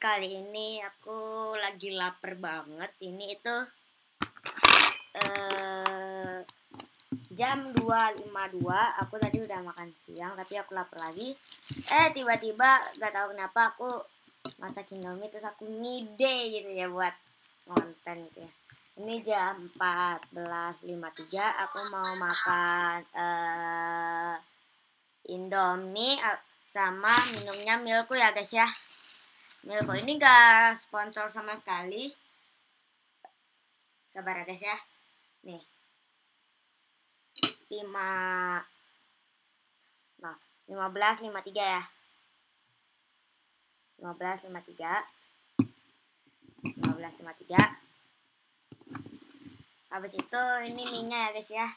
kali ini aku lagi lapar banget. Ini itu eh jam 2.52. Aku tadi udah makan siang, tapi aku lapar lagi. Eh tiba-tiba gak tahu kenapa aku masak indomie terus aku ngide gitu ya buat konten gitu ya. Ini jam 14.53. Aku mau makan eh indomie eh, sama minumnya milku ya guys ya. Milko ini gak sponsor sama sekali. Sabar ya guys ya. Nih. 5 Nah, 15 53 ya. 15 53. 15 53. Habis itu ini minyak ya guys ya.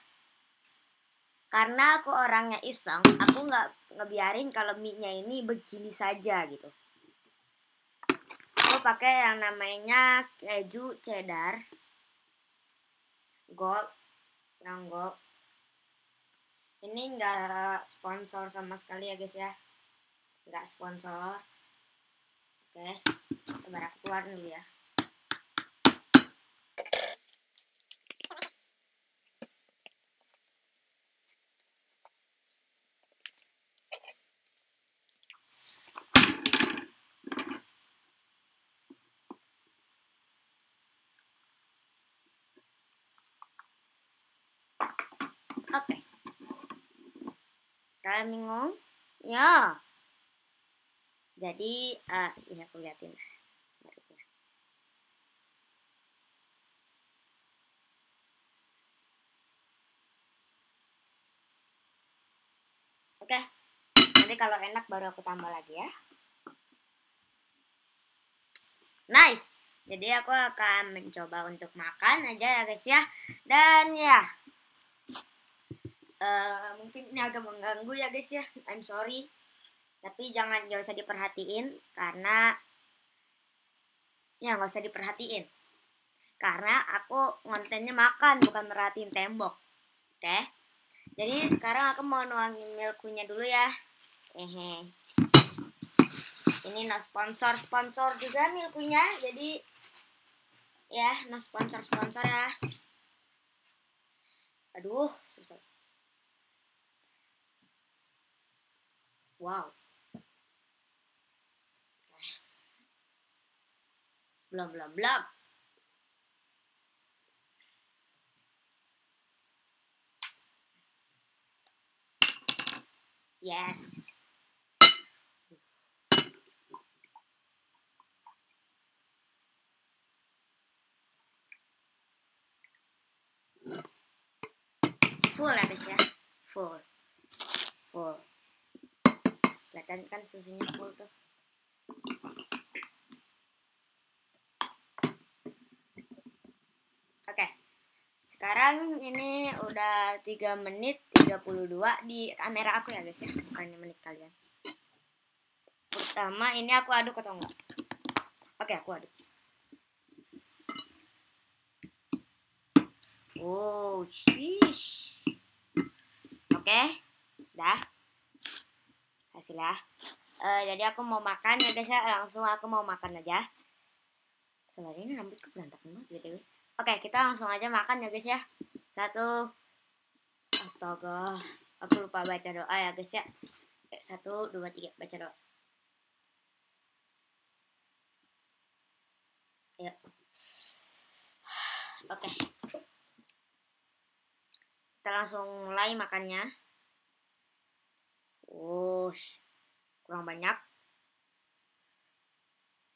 Karena aku orangnya iseng, aku nggak ngebiarin kalau mie-nya ini begini saja gitu pakai yang namanya keju cheddar. Gold. Yang gold. Ini enggak sponsor sama sekali ya guys ya. Enggak sponsor. Oke. Sebentar aku keluar dulu ya Oke. Kalian bingung? Ya. Jadi, uh, ini aku liatin. Oke. Nanti kalau enak baru aku tambah lagi ya. Nice. Jadi aku akan mencoba untuk makan aja ya guys ya. Dan ya, Uh, mungkin ini agak mengganggu ya guys ya. I'm sorry. Tapi jangan jauh usah diperhatiin karena ya nggak usah diperhatiin. Karena aku kontennya makan bukan merhatiin tembok. Oke jadi sekarang aku mau nuangin milkunya dulu ya. Hehe ini no sponsor sponsor juga milkunya jadi ya no sponsor sponsor ya. Aduh susah Wow. Belum, belum, belum. Yes. Full ya guys ya. Full. Full kelihatan kan susunya full tuh. Oke. Sekarang ini udah 3 menit 32 di kamera aku ya guys ya. Bukannya menit kalian. Pertama ini aku aduk atau enggak? Oke aku aduk. Oh shish oke. Dah hasil ya uh, jadi aku mau makan ya guys ya langsung aku mau makan aja. Sebenarnya ini rambutku berantakan banget gitu oke kita langsung aja makan ya guys ya. Satu. Astaga aku lupa baca doa ya guys ya. Satu dua tiga baca doa. Ya oke. Kita langsung mulai makannya Ush. Kurang banyak.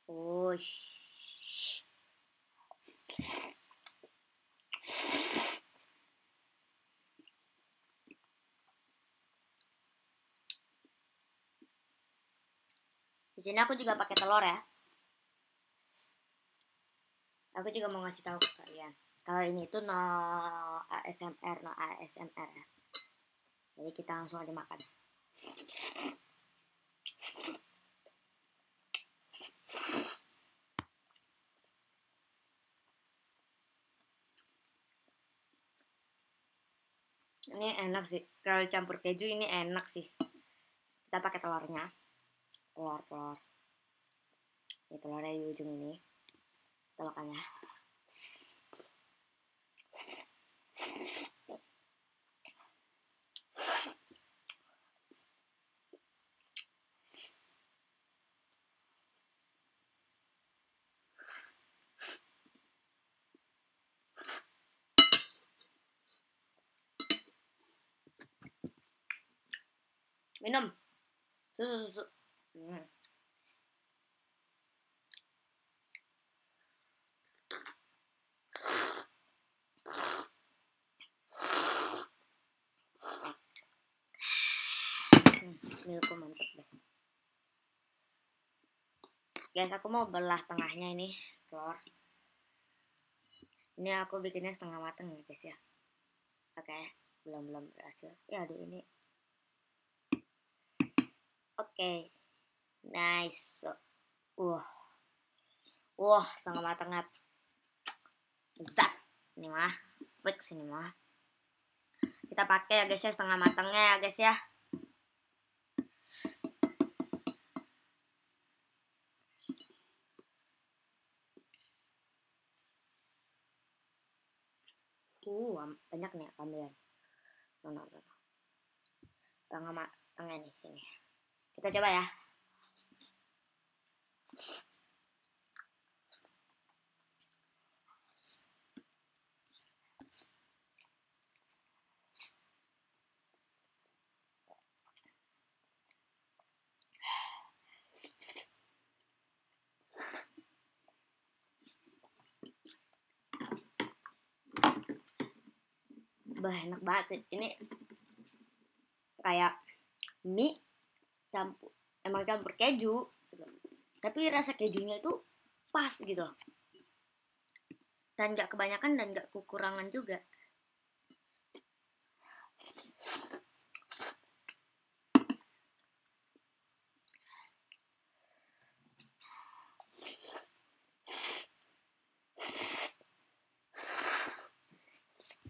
Ush. Di sini aku juga pakai telur ya. Aku juga mau ngasih tahu ke kalian. Kalau ini tuh no ASMR, no ASMR ya. Jadi kita langsung aja makan. Ini enak sih. Kalau campur keju ini enak sih. Kita pakai telurnya. Telur, telur. ini telurnya di ujung ini telokannya minum. Susu susu. Hmm. milku mantep guys guys aku mau belah tengahnya ini telur. Ini aku bikinnya setengah matang ya guys ya. Oke belum belum berhasil. Ya aduh ini okay. nice. Wah. Wah setengah matang zat ini mah fix ini mah. Kita pakai ya guys ya setengah matangnya ya guys ya. Uh banyak nih ambilan no, no, no. tengah tengah nih sini kita coba ya Bah, enak banget sih. Ini kayak mie campur emang campur keju gitu. Tapi rasa kejunya itu pas gitu Dan nggak kebanyakan dan nggak kekurangan juga.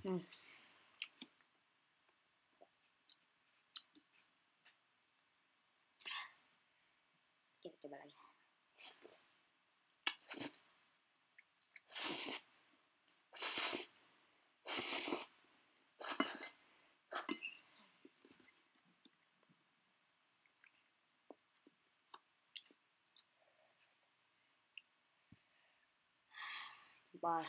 Hmm. kita coba lagi Bye.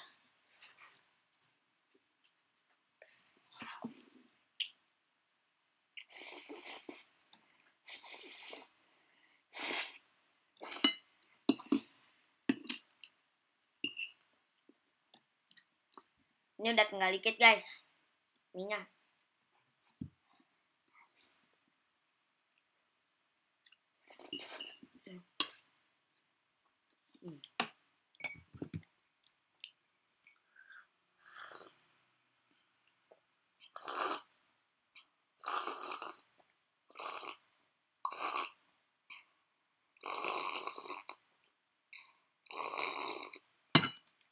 Ini udah tinggal dikit guys. Minyak.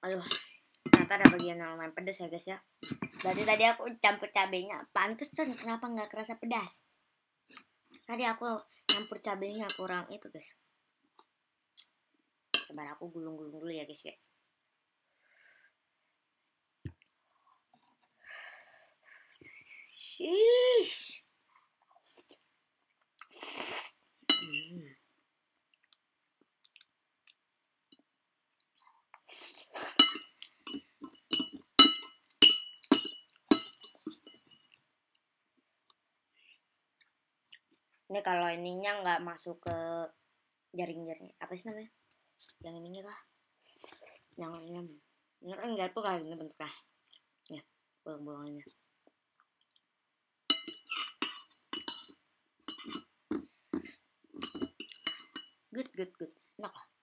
Aduh ternyata ada bagian yang lumayan pedas ya guys ya. Berarti tadi aku campur cabenya. Pantesan kenapa nggak kerasa pedas? Tadi aku campur cabenya kurang itu guys. Sebar aku gulung-gulung dulu ya guys ya. Shish hmm. Ini kalau ininya nggak masuk ke jaring-jaring apa sih namanya? Yang ininya kah? Yang ini ini kan nggak tuh kayak gini bentuknya. Ya bolong-bolongnya good good good. Enak lah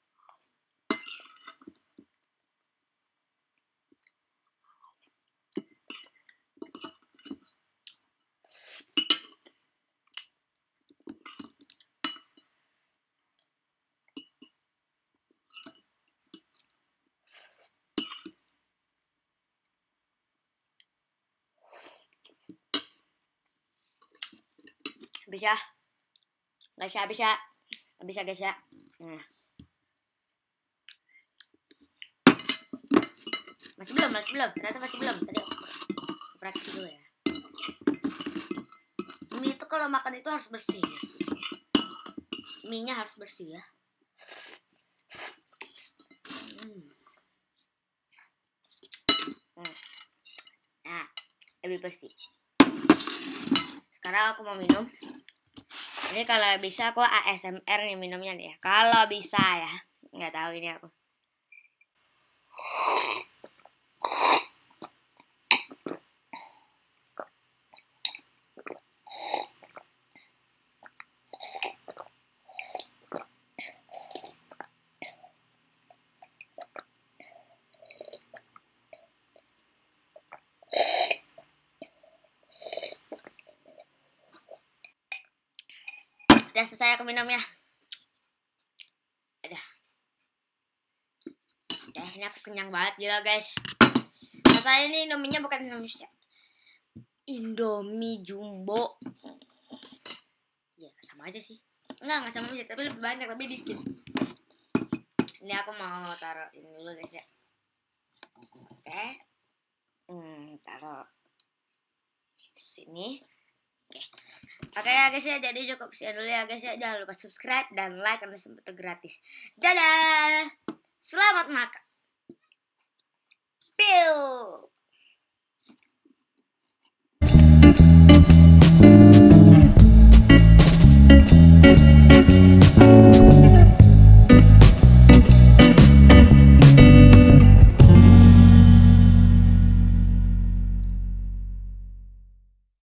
bisa nggak bisa bisa guys ya. Nah. Masih belum, masih belum. Ternyata masih belum. Tadi praksi dulu ya. Mie itu kalau makan itu harus bersih. Ya. minyak harus bersih ya. Hmm. Nah. nah, lebih bersih. Sekarang aku mau minum ini kalau bisa aku ASMR nih minumnya nih ya. Kalau bisa ya. Nggak tahu ini aku Udah selesai aku minumnya. Ada. Udah, ini aku kenyang banget gila guys. Masalah ini Indominya bukan Indonesia. Indomie Jumbo. Ya, sama aja sih. Enggak, enggak sama aja, tapi lebih banyak, lebih dikit. Ini aku mau taruh ini dulu guys ya. Oke. Hmm, taruh sini. Oke. Oke ya guys ya, jadi cukup sekian dulu ya guys ya. Jangan lupa subscribe dan like karena sempat gratis. Dadah. Selamat makan. Piu.